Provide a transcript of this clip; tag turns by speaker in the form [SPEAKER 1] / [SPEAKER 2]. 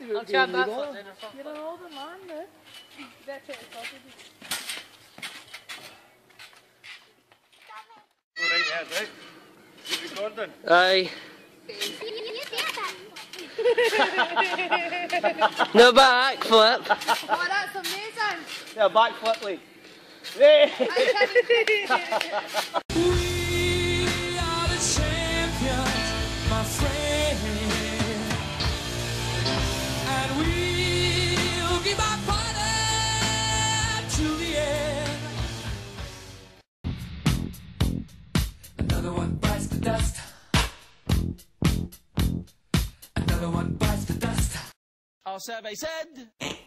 [SPEAKER 1] I'll chat that
[SPEAKER 2] You're
[SPEAKER 1] foot then or something.
[SPEAKER 3] You're an older man, no? That's it.
[SPEAKER 4] Right, yeah. You recording?
[SPEAKER 1] Aye. no backflip.
[SPEAKER 3] Oh, that's amazing.
[SPEAKER 2] Yeah, backflip, Lee. Hey!
[SPEAKER 5] One bites the dust. Another one bites the dust. Our survey said.